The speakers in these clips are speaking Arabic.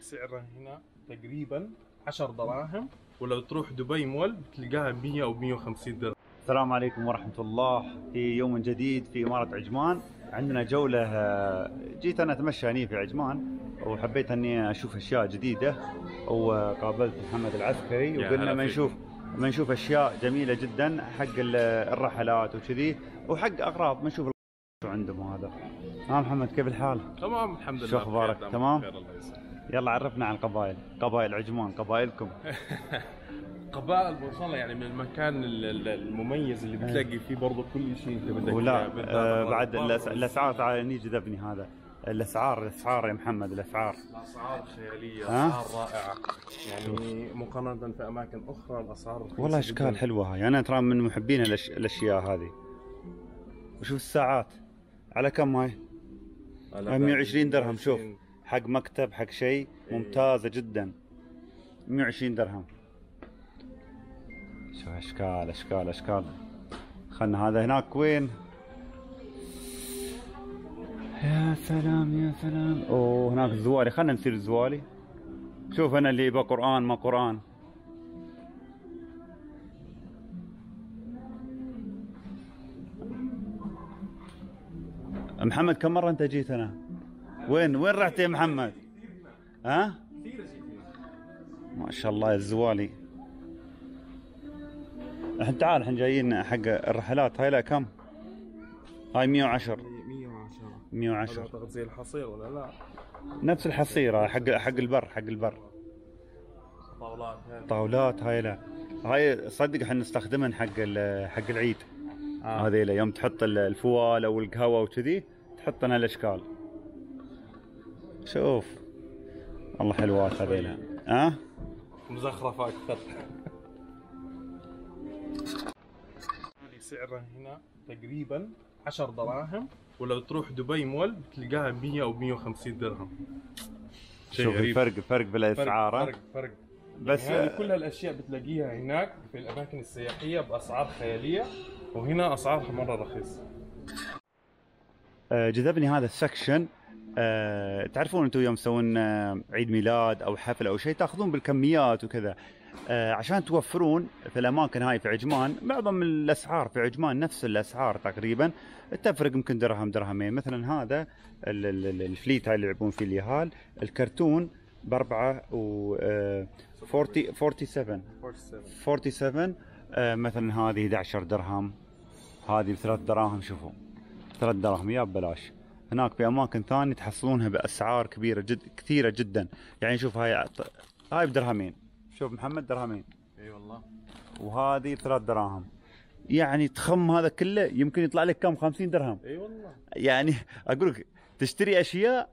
سعرها هنا تقريبا 10 دراهم ولو تروح دبي مول بتلقاها 100 أو 150 درهم السلام عليكم ورحمة الله في يوم جديد في إمارة عجمان عندنا جولة آه، جيت أنا أتمشى هني في عجمان وحبيت أني أشوف أشياء جديدة وقابلت محمد العسكري وقلنا ما. نشوف ما نشوف أشياء جميلة جدا حق ال- الرحلات وكذي وحق أغراض ما نشوف شو عندهم هذا ها محمد كيف الحال؟ تمام الحمد لله شو أخبارك؟ تمام؟ بخير، الله يسلمك. يلا عرفنا عن القبائل قبائل عجمان قبائلكم. قبائل بوصلها يعني من المكان ال- ال- المميز اللي بتلاقي فيه برضه كل شيء أنت بدك ولا آه بعد الأسعار تعال نيجي ذبني هذا. الأسعار الأسعار يا محمد الأسعار. الأسعار خيالية؟ أسعار رائعة. يعني مقارنة في أماكن أخرى الأسعار والله أشكال. حلوة هاي. أنا ترى من محبين الأش... الأشياء هذه. وشوف الساعات. على كم هاي؟ 120 درهم، شوف. 120. حق مكتب حق شيء إيه. ممتازة جدا. 120 درهم. شوف أشكال أشكال أشكال. خلنا هذا هناك وين؟ يا سلام يا سلام. أوه هناك الزوالي خلنا نصير الزوالي شوف أنا اللي يبغى قرآن ما قرآن. محمد كم مرة أنت جيت هنا؟ وين وين رحت يا محمد؟ ها؟ ما شاء الله يا الزوالي الحين تعال الحين جايين حق الرحلات هاي لا كم؟ هاي 110 110 هذا 110 اعتقد زي الحصير ولا لا؟ نفس الحصيرة حق حق البر حق البر طاولات هذه طاولات هاي لا هاي صدق إحنا نستخدمهن حق حق العيد آه. هذه يوم تحط ال- الفوال أو القهوة وكذي تحط لنا الأشكال شوف. والله حلوات هذيلا ها؟ مزخرفه أكثر هذه سعرها هنا تقريبا 10 دراهم ولو تروح دبي مول بتلقاها 100 أو 150 درهم. شيء شوف غريب. الفرق فرق بالاسعار؟ فرق فرق بس بس يعني كل هالاشياء بتلاقيها هناك في الأماكن السياحية بأسعار خيالية وهنا أسعارها مرة رخيصة. آه، جذبني هذا ال section آه، تعرفون أنتم يوم تسوون آه، عيد ميلاد أو حفل أو شيء تأخذون بالكميات وكذا. آه، عشان توفرون في الأماكن هاي في عجمان معظم الأسعار في عجمان نفس الأسعار تقريبا. تفرق يمكن درهم درهمين. مثلا هذا ال- ال- ال- الفليت هاي اللي يلعبون فيه اليهال الكرتون بأربعة و آه، 40 47 47 آه، مثلا هذه 11 درهم هذه بثلاث دراهم شوفوا. ثلاث دراهم يا ببلاش. هناك في أماكن ثانية تحصلونها بأسعار كبيرة جد كثيرة جدا. يعني شوف هاي هاي بدرهمين شوف محمد درهمين إي والله. وهذه ثلاث دراهم. يعني تخم هذا كله يمكن يطلع لك كم؟ 50 درهم. إي والله. يعني أقول لك تشتري أشياء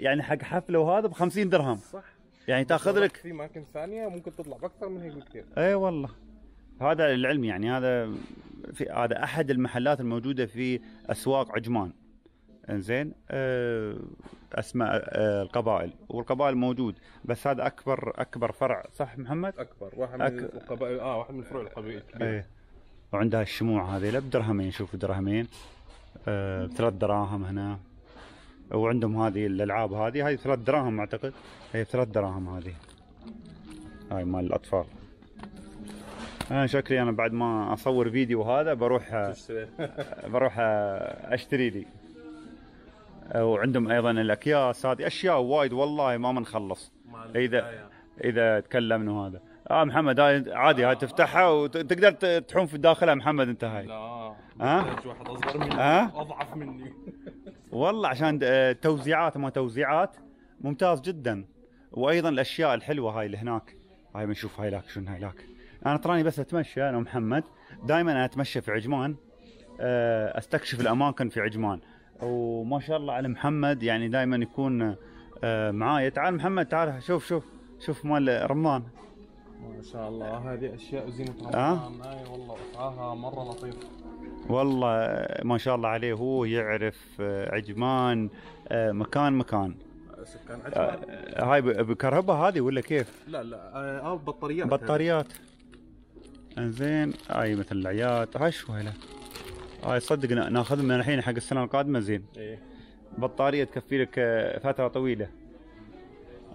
يعني حق حفلة وهذا ب 50 درهم. صح. يعني تأخذ لك في أماكن ثانية ممكن تطلع بأكثر من هيك بكثير. إي والله. هذا العلم يعني هذا في هذا أحد المحلات الموجودة في أسواق عجمان. إنزين؟ أه أسماء أه القبائل. والقبائل موجود بس هذا أكبر أكبر فرع صح محمد؟ أكبر واحد أك- من القبائل آه واحد من فروع القبائل. إيه. وعندها الشموع هذه لا بدرهمين شوفوا درهمين. أه بثلاث دراهم هنا. وعندهم هذه الألعاب هذه هذه ثلاث دراهم أعتقد. هي ثلاث دراهم هذه. هاي مال الأطفال. أنا شكلي أنا بعد ما أصور فيديو هذا بروح. بروح أشتري لي. وعندهم أيضا الأكياس هذه أشياء وايد والله ما بنخلص البداية. إذا تكلمنا هذا. آه محمد هاي عادي هاي تفتحها وتقدر تحوم في داخلها. محمد أنت هاي. لا. ها؟ واحد أصغر مني ها؟ أضعف مني. والله عشان آه، توزيعات ما توزيعات ممتاز جدا. وأيضا الأشياء الحلوة هاي اللي هناك. هاي بنشوف هاي لاك شنو هاي لاك أنا تراني بس أتمشى أنا ومحمد. دائما أنا أتمشى في عجمان آه، أستكشف الأماكن في عجمان. وما شاء الله على محمد يعني دائما يكون آه، معايا. تعال محمد تعال شوف شوف شوف مال رمان ما شاء الله هذه أشياء زينة ها؟ رمضان أي والله اسعارها مرة لطيفه والله آه، ما شاء الله عليه هو يعرف آه، عجمان آه، مكان مكان. سكان آه، عجمان هاي بكهرباء هذه ولا كيف؟ لا لا آه، بطاريات. بطاريات. انزين هاي مثل العياد. هاي شو هاي لا؟ هاي صدق نا- ناخذهم من الحين حق السنة القادمة زين. إيه. بطارية تكفي لك آه، فترة طويلة.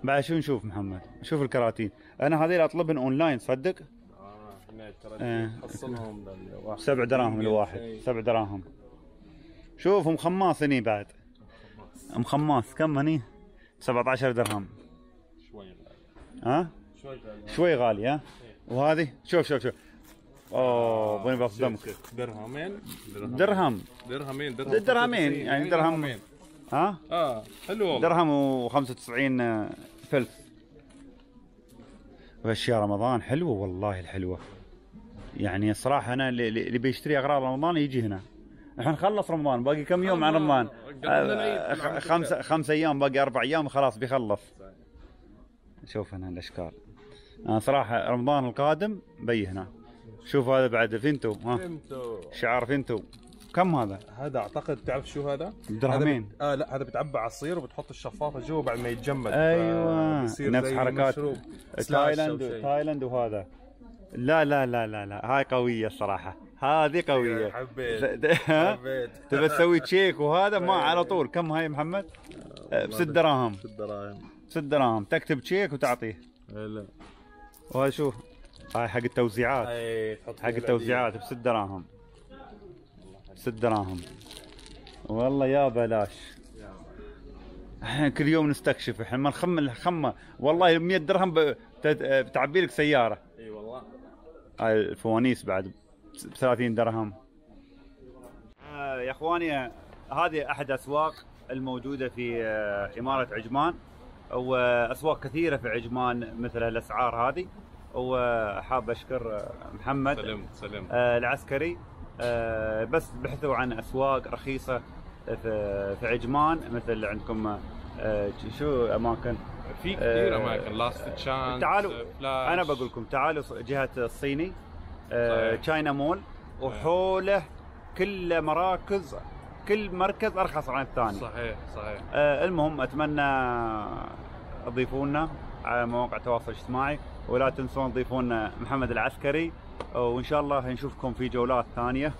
بعد شو نشوف محمد؟ شوف الكراتين. أنا هذيل اطلبهن أونلاين صدق آه إيه. تحصلهم للواحد. سبع دراهم الواحد إيه. سبع دراهم. شوف مخماس هني بعد. مخماس. كم هني؟ 17 درهم. شوي غالي. ها؟ شوي غالي. شوي غالي ها؟ وهذه؟ شوف شوف شوف. أوه شوف، شوف. درهمين. درهم. درهمين درهم درهمين، 95. يعني إيه، درهم. ها؟ آه حلو والله درهم و95 فلس. واشياء رمضان حلوة والله الحلوة. يعني صراحة أنا اللي, اللي بيشتري أغراض رمضان يجي هنا. إحنا نخلص رمضان باقي كم يوم عن آه، رمضان؟ آه، الحمد خمس لله. خمس أيام باقي أربع أيام وخلاص بيخلص. شوف هنا الأشكال. أنا صراحة رمضان القادم بي هنا. شوف هذا بعد فيمتو. ها. فهمتوا شعار فيمتو. كم هذا؟ هذا أعتقد تعرف شو هذا؟ درهمين. هذا بت... آه لا هذا بتعبى عصير وبتحط الشفافة جوا بعد ما يتجمد. أيوه. نفس حركات تايلاند. تايلاند وهذا. لا لا لا لا لا. هاي قوية الصراحه هذه قوية. حبيت؟ حبيت. تبى تسوي تشيك وهذا؟ ما على طول. كم هاي محمد؟ بست دراهم. ست دراهم. ست دراهم. تكتب تشيك وتعطيه. لا. وهذا شوف هاي حق التوزيعات. حق التوزيعات بست دراهم. ست دراهم. والله يا بلاش. إحنا كل يوم نستكشف إحنا ما نخم الخمه والله 100 درهم بتعبي لك سيارة. إي والله. هاي الفوانيس بعد ب 30 درهم. آه يا اخواني هذه أحد أسواق الموجودة في آه، إمارة عجمان. وأسواق كثيرة في عجمان مثل الأسعار هذه. وحاب أشكر آه، محمد سلمت سلمت آه، العسكري. آه، بس بحثوا عن أسواق رخيصة في في عجمان مثل عندكم شو أماكن؟ في كثير أماكن. last chance تعالوا، فلاش أنا بقول لكم تعالوا جهة الصيني. تشاينا مول وحوله كل مراكز كل مركز أرخص عن الثاني. صحيح صحيح. المهم أتمنى تضيفونا على مواقع التواصل الاجتماعي. ولا تنسون تضيفون محمد العسكري وإن شاء الله نشوفكم في جولات ثانية.